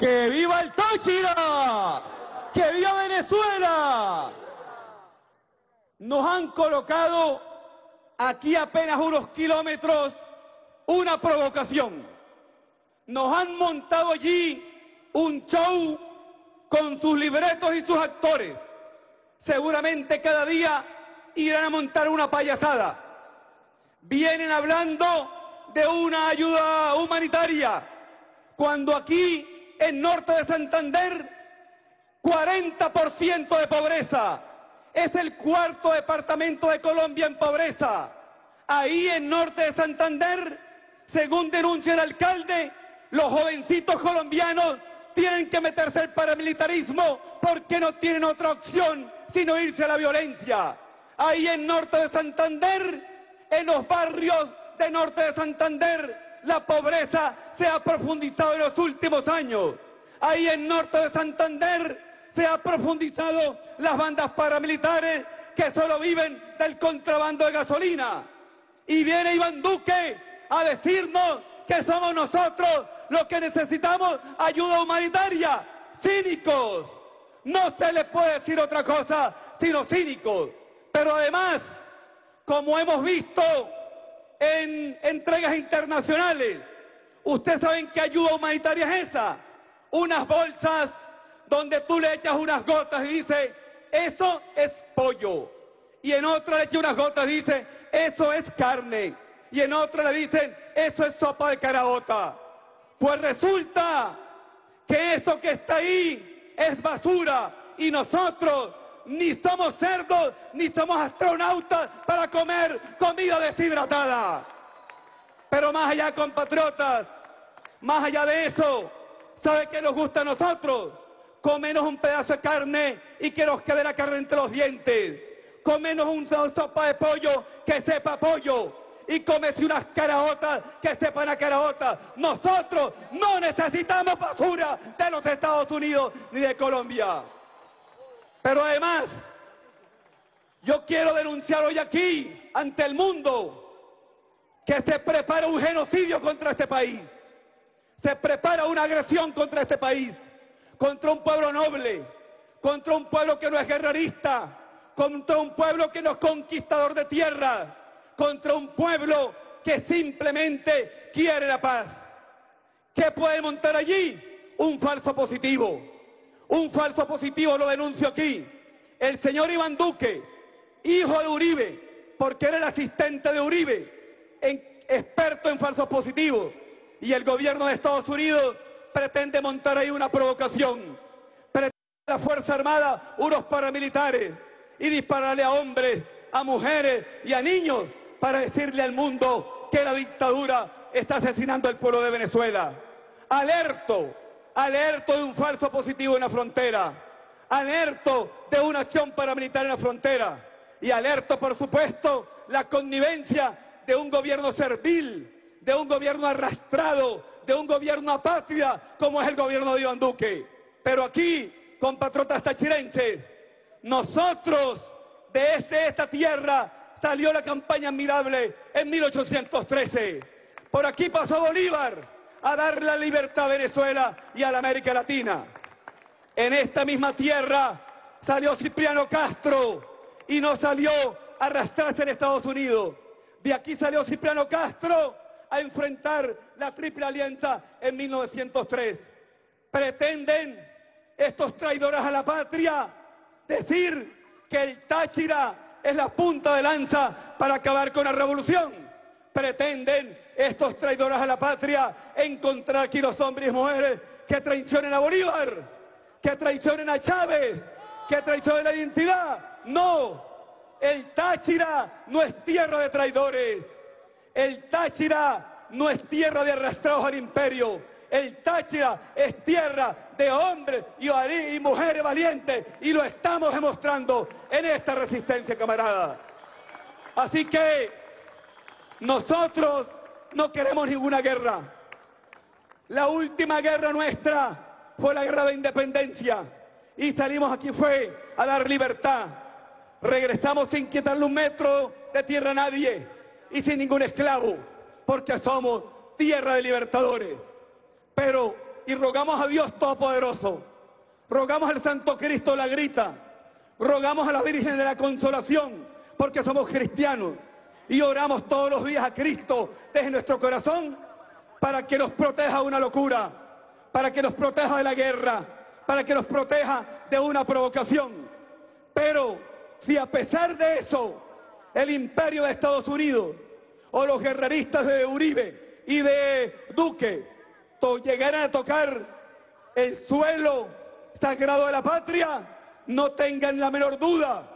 ¡Que viva el Táchira! ¡Que viva Venezuela! Nos han colocado aquí apenas unos kilómetros una provocación. Nos han montado allí un show con sus libretos y sus actores. Seguramente cada día irán a montar una payasada. Vienen hablando de una ayuda humanitaria, cuando aquí, en norte de Santander, 40% de pobreza. Es el cuarto departamento de Colombia en pobreza. Ahí en norte de Santander, según denuncia el alcalde, los jovencitos colombianos tienen que meterse al paramilitarismo porque no tienen otra opción sino irse a la violencia. Ahí en norte de Santander, en los barrios de norte de Santander, la pobreza se ha profundizado en los últimos años. Ahí en norte de Santander se ha profundizado las bandas paramilitares que solo viven del contrabando de gasolina. Y viene Iván Duque a decirnos que somos nosotros los que necesitamos ayuda humanitaria. Cínicos. No se les puede decir otra cosa sino cínicos. Pero además, como hemos visto en entregas internacionales, ustedes saben qué ayuda humanitaria es esa. Unas bolsas donde tú le echas unas gotas y dice, eso es pollo. Y en otra le echas unas gotas y dice, eso es carne. Y en otra le dicen, eso es sopa de carabota. Pues resulta que eso que está ahí es basura y nosotros ni somos cerdos ni somos astronautas para comer comida deshidratada. Pero más allá, compatriotas, más allá de eso, ¿sabe qué nos gusta a nosotros? Comenos un pedazo de carne y que nos quede la carne entre los dientes. Comenos una sopa de pollo que sepa pollo y cómese unas caraotas que sepan a caraotas. Nosotros no necesitamos basura de los Estados Unidos ni de Colombia. Pero además, yo quiero denunciar hoy aquí, ante el mundo, que se prepara un genocidio contra este país. Se prepara una agresión contra este país, contra un pueblo noble, contra un pueblo que no es guerrerista, contra un pueblo que no es conquistador de tierra, contra un pueblo que simplemente quiere la paz. ¿Qué puede montar allí? Un falso positivo. Un falso positivo lo denuncio aquí. El señor Iván Duque, hijo de Uribe, porque era el asistente de Uribe, experto en falsos positivos, y el gobierno de Estados Unidos pretende montar ahí una provocación. Pretende la Fuerza Armada unos paramilitares y dispararle a hombres, a mujeres y a niños para decirle al mundo que la dictadura está asesinando al pueblo de Venezuela. Alerto, alerto de un falso positivo en la frontera, alerto de una acción paramilitar en la frontera y alerto, por supuesto, la connivencia de un gobierno servil, de un gobierno arrastrado, de un gobierno apátrida como es el gobierno de Iván Duque. Pero aquí, compatriotas tachirenses, nosotros de este, esta tierra salió la campaña admirable en 1813. Por aquí pasó Bolívar a dar la libertad a Venezuela y a la América Latina. En esta misma tierra salió Cipriano Castro y no salió a arrastrarse en Estados Unidos. De aquí salió Cipriano Castro a enfrentar la Triple Alianza en 1903. Pretenden estos traidores a la patria decir que el Táchira es la punta de lanza para acabar con la revolución. Pretenden estos traidores a la patria encontrar aquí los hombres y mujeres que traicionen a Bolívar, que traicionen a Chávez, que traicionen la identidad. No, el Táchira no es tierra de traidores. El Táchira no es tierra de arrastrados al imperio. El Táchira es tierra de hombres y, mujeres valientes y lo estamos demostrando en esta resistencia, camarada. Así que nosotros no queremos ninguna guerra. La última guerra nuestra fue la guerra de independencia y salimos aquí fue a dar libertad. Regresamos sin quitarle un metro de tierra a nadie y sin ningún esclavo, porque somos tierra de libertadores. Pero y rogamos a Dios Todopoderoso, rogamos al Santo Cristo la grita, rogamos a la Virgen de la Consolación, porque somos cristianos y oramos todos los días a Cristo desde nuestro corazón para que nos proteja de una locura, para que nos proteja de la guerra, para que nos proteja de una provocación. Pero si a pesar de eso el imperio de Estados Unidos o los guerreristas de Uribe y de Duque llegaran a tocar el suelo sagrado de la patria, no tengan la menor duda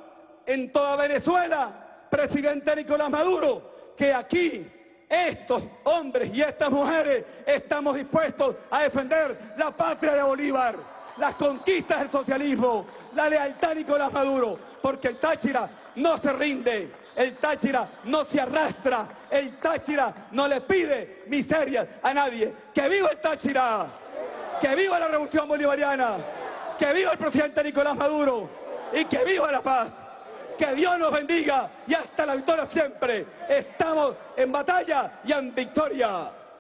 en toda Venezuela, presidente Nicolás Maduro, que aquí estos hombres y estas mujeres estamos dispuestos a defender la patria de Bolívar, las conquistas del socialismo, la lealtad de Nicolás Maduro, porque el Táchira no se rinde, el Táchira no se arrastra, el Táchira no le pide miseria a nadie. ¡Que viva el Táchira! ¡Que viva la revolución bolivariana! ¡Que viva el presidente Nicolás Maduro! ¡Y que viva la paz! Que Dios nos bendiga y hasta la victoria siempre. Estamos en batalla y en victoria.